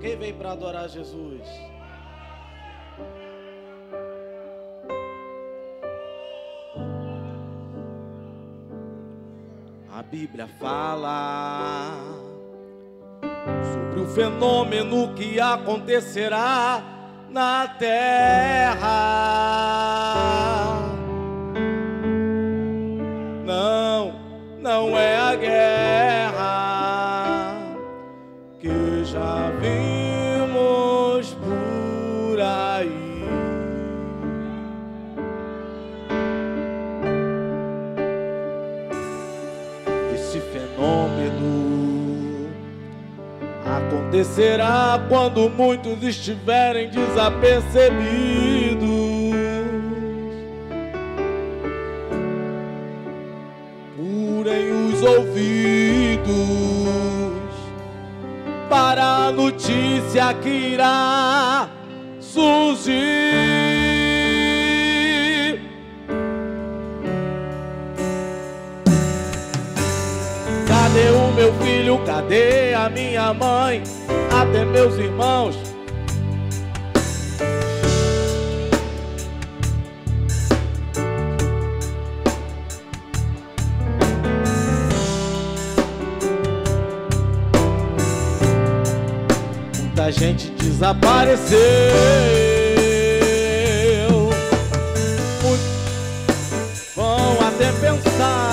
Quem veio para adorar Jesus? A Bíblia fala sobre o fenômeno que acontecerá na terra. Não, não é a guerra acontecerá quando muitos estiverem desapercebidos. Purem os ouvidos para a notícia que irá surgir. Cadê a minha mãe? Até meus irmãos. Muita gente desapareceu. Vão até pensar.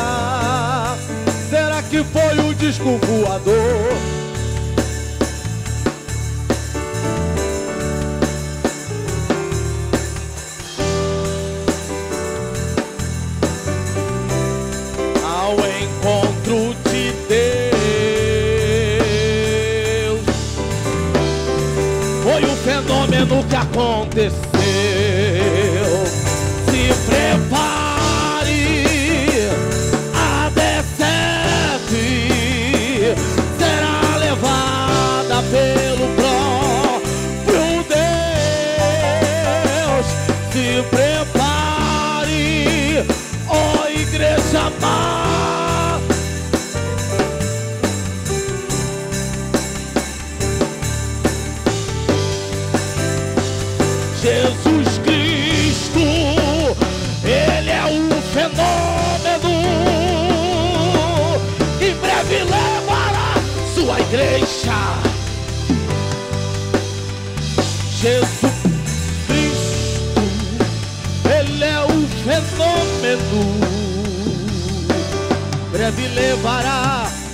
Disco? Ao encontro de Deus foi um fenômeno que aconteceu. Jesus Cristo, Ele é um fenômeno. Em breve levará sua igreja. Jesus Cristo, Ele é um fenômeno. Em breve levará.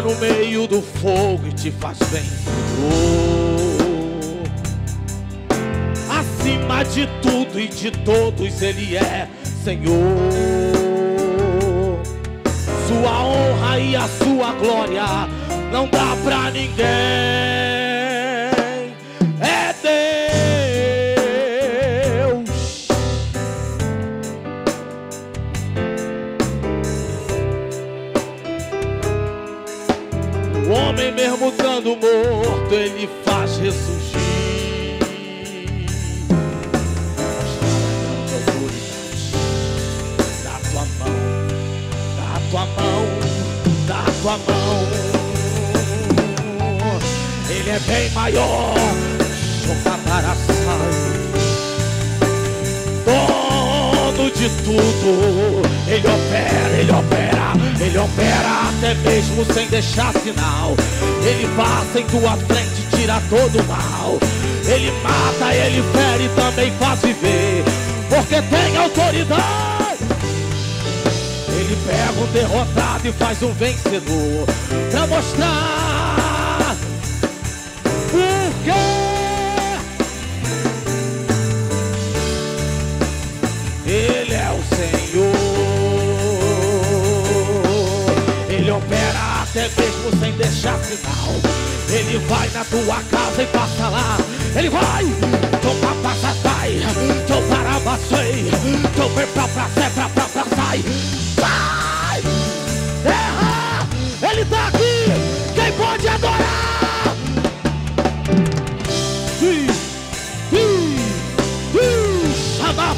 No meio do fogo e te faz vencedor. Acima de tudo e de todos, Ele é Senhor. Sua honra e a sua glória não dá pra ninguém. Estando morto, ele faz ressurgir. Da tua mão, da tua mão, da tua mão. Ele é bem maior. Chocabarasai dono de tudo. Ele opera, ele opera, ele opera até mesmo sem deixar sinal. Ele passa em tua frente, tira todo o mal. Ele mata, ele fere e também faz viver, porque tem autoridade. Ele pega um derrotado e faz um vencedor pra mostrar por quê. Ele é o Senhor. mesmo sem deixar sinal. Ele vai na tua casa e passa lá. Ele vai, toma passa, sai. Teu parabacei, teu ver pra pra cê, pra pra pra sai. Sai! Erra! Ele tá aqui! Quem pode adorar? Sim,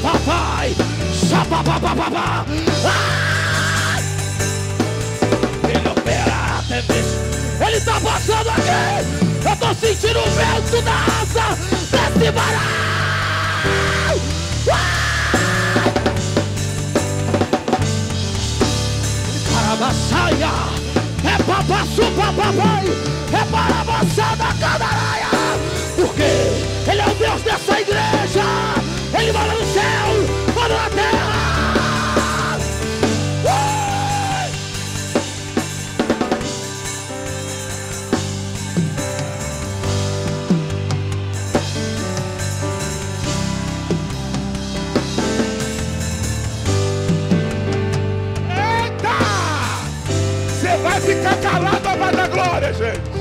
papai. Chama papai! Papai! Ah! Tá passando aqui. Eu tô sentindo o vento da asa desse varal. Ah! É papassu papai. É para a moçada cadaraia. Por quê? Eita! Você vai ficar calado ou vai dar glória, gente?